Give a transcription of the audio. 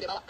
给他了。